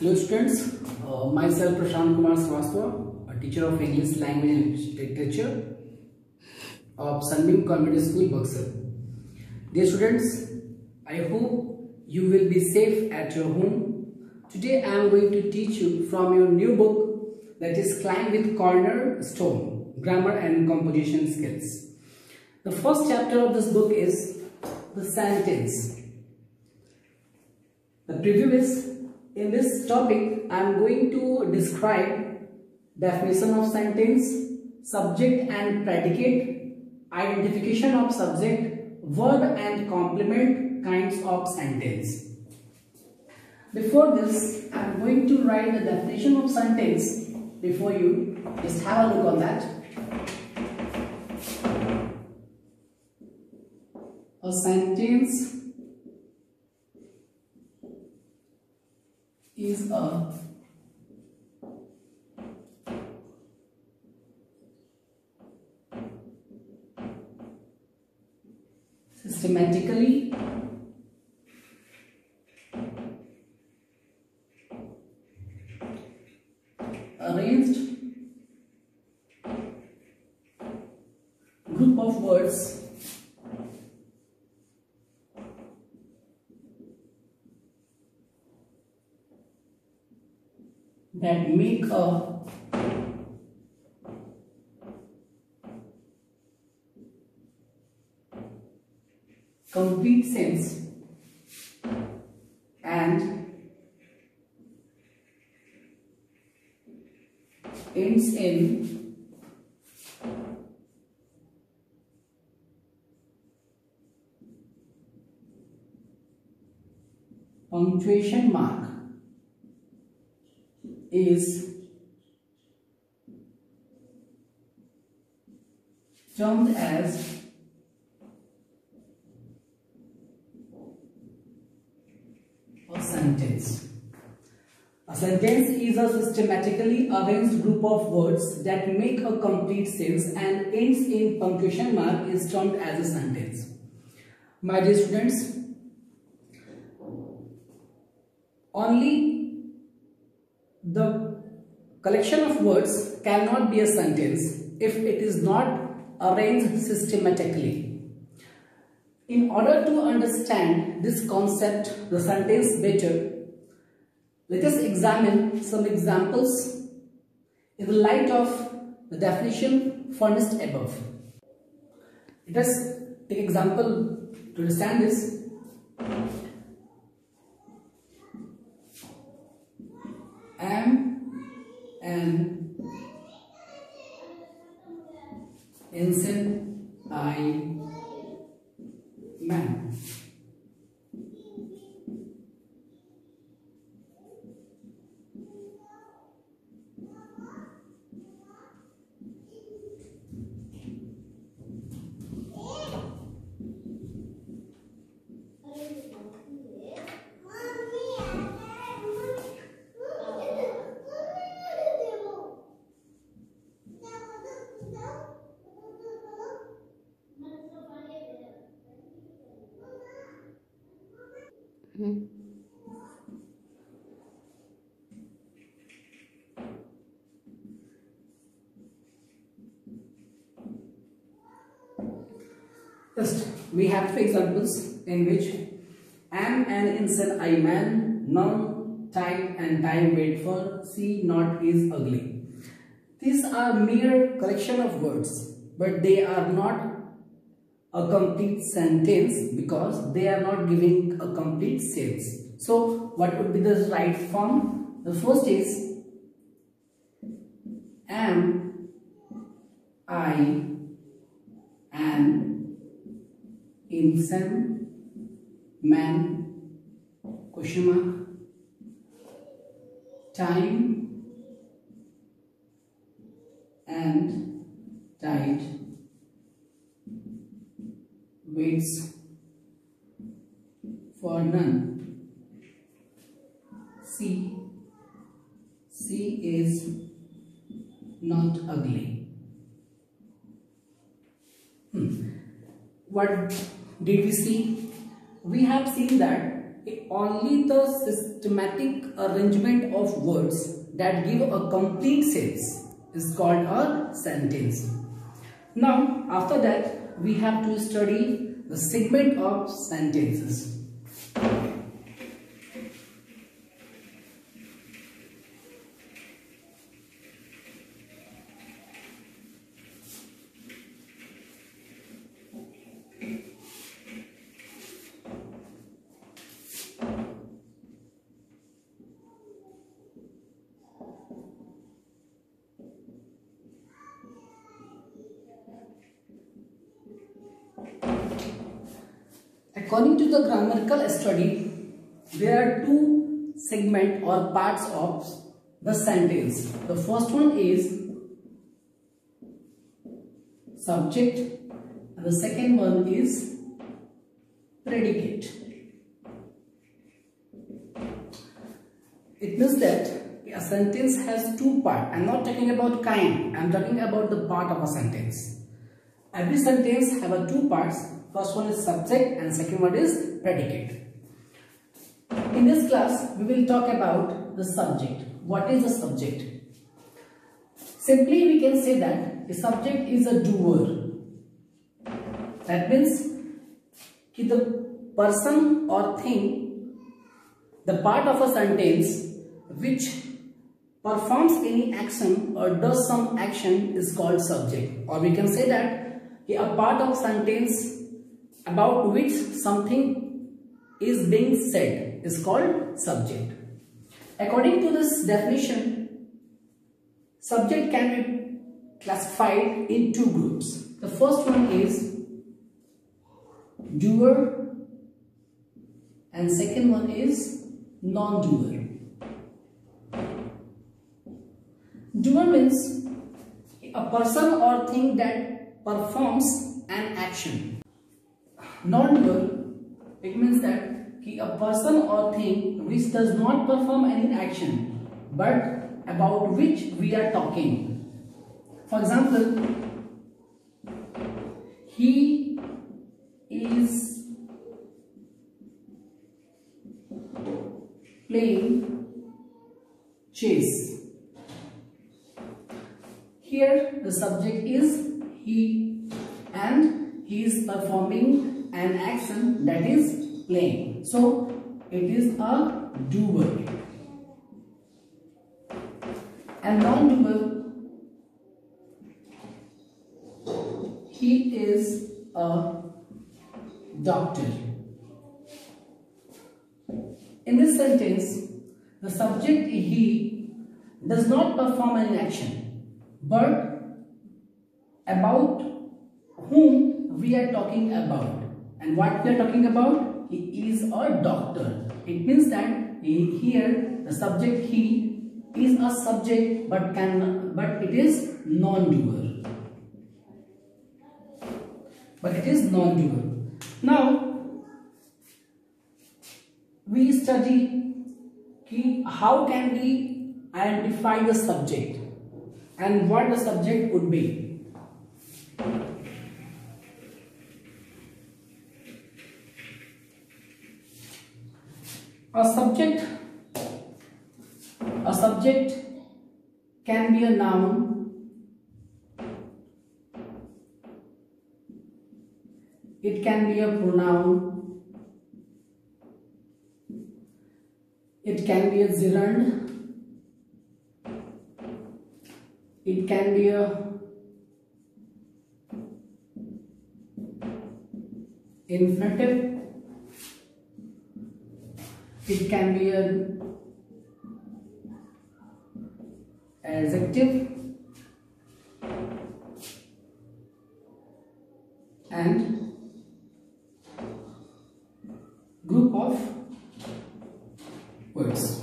Hello students, uh, myself Prashant Kumar Srivastava, a teacher of English language and literature of Sunbeam Convent School, Buxar. Dear students, I hope you will be safe at your home. Today I am going to teach you from your new book that is Climb with Cornerstone, Grammar and Composition Skills. The first chapter of this book is the sentence. The preview is in this topic I am going to describe definition of sentence, subject and predicate, identification of subject, verb and complement kinds of sentence. Before this I am going to write the definition of sentence before you just have a look on that. A sentence is a systematically arranged group of words that make a complete sense and ends in punctuation mark is termed as a sentence. A sentence is a systematically arranged group of words that make a complete sense and ends in punctuation mark is termed as a sentence. My dear students, only the collection of words cannot be a sentence if it is not arranged systematically. In order to understand this concept, the sentence better, let us examine some examples in the light of the definition furnished above. Let us take example to understand this. Am an ancient I man. Mm-hmm. Just we have three examples in which am an insect I man, none, time and time wait for, see not is ugly. These are mere collection of words, but they are not a complete sentence because they are not giving a complete sense. So what would be the right form? The first is am I an insane man question mark time and tide waits for none C C is not ugly hmm. what did we see we have seen that only the systematic arrangement of words that give a complete sense is called a sentence. Now, after that, we have to study the segment of sentences. According to the grammatical study, there are two segment or parts of the sentence. The first one is subject and the second one is predicate. It means that a sentence has two parts. I'm not talking about kind. I'm talking about the part of a sentence. Every sentence have a two parts First one is subject and second one is predicate. In this class, we will talk about the subject. What is the subject? Simply, we can say that a subject is a doer. That means the person or thing, the part of a sentence which performs any action or does some action is called subject. Or we can say that a part of sentence about which something is being said is called subject. According to this definition, subject can be classified in two groups. The first one is doer and second one is non-doer. Doer means a person or thing that performs an action non-doer, it means that a person or thing which does not perform any action but about which we are talking. For example, he is playing chess. Here the subject is he and he is performing an action that is playing. So it is a doer. And non-doer, he is a doctor. In this sentence, the subject he does not perform any action, but about whom we are talking about. And what we are talking about? He is a doctor. It means that he, here the subject he is a subject but can but it is non-doer. But it is non-doer. Now we study how can we identify the subject and what the subject would be. A subject, a subject can be a noun, it can be a pronoun, it can be a gerund, it can be a infinitive it can be an adjective and group of words.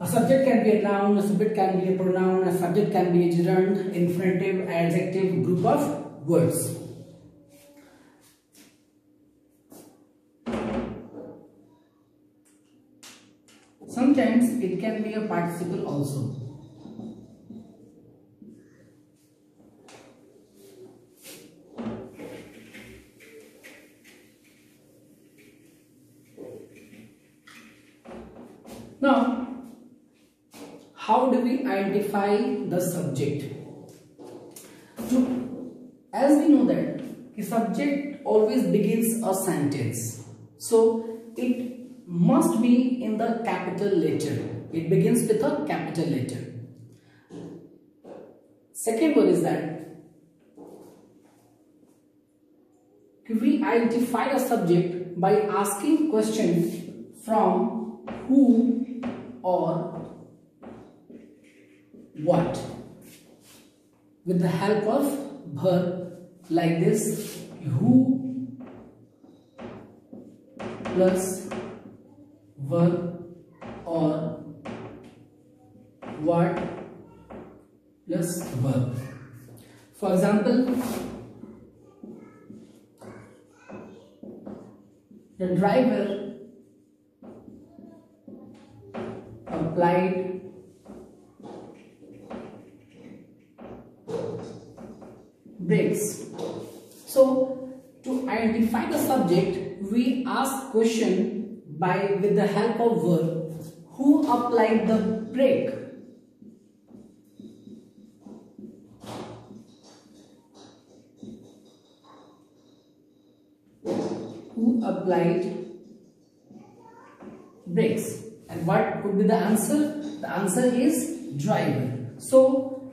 A subject can be a noun, a subject can be a pronoun, a subject can be a gerund, infinitive, adjective, group of words. Sometimes it can be a participle also. Now, how do we identify the subject? To, as we know that the subject always begins a sentence. So, it must be in the capital letter. It begins with a capital letter. Second one is that we identify a subject by asking question from who or what with the help of verb like this who plus verb or what plus verb for example the driver applied brakes. So to identify the subject, we ask question by with the help of verb who applied the brake. Who applied brakes and what would be the answer? The answer is driver. So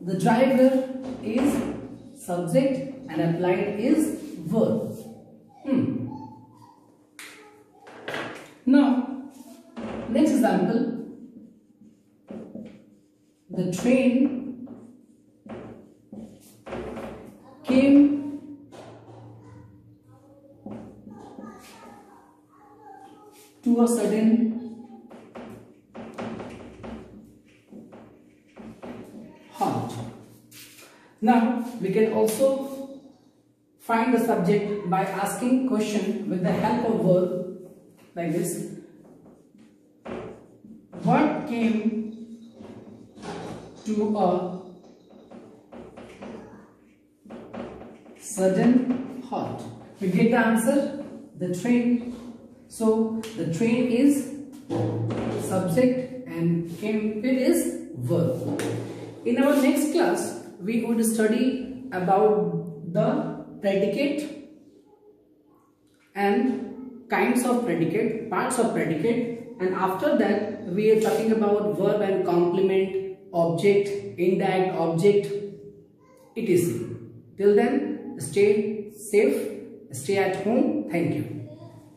the driver is subject and applied is verb. Hmm. Now, next example. The train came to a sudden halt. Now we can also find the subject by asking question with the help of verb like this. What came to a sudden halt? We get the answer. The train. So the train is subject and came it is verb. In our next class, we would study about the predicate and kinds of predicate, parts of predicate and after that we are talking about verb and complement, object, indirect object, etc. Till then stay safe, stay at home. Thank you.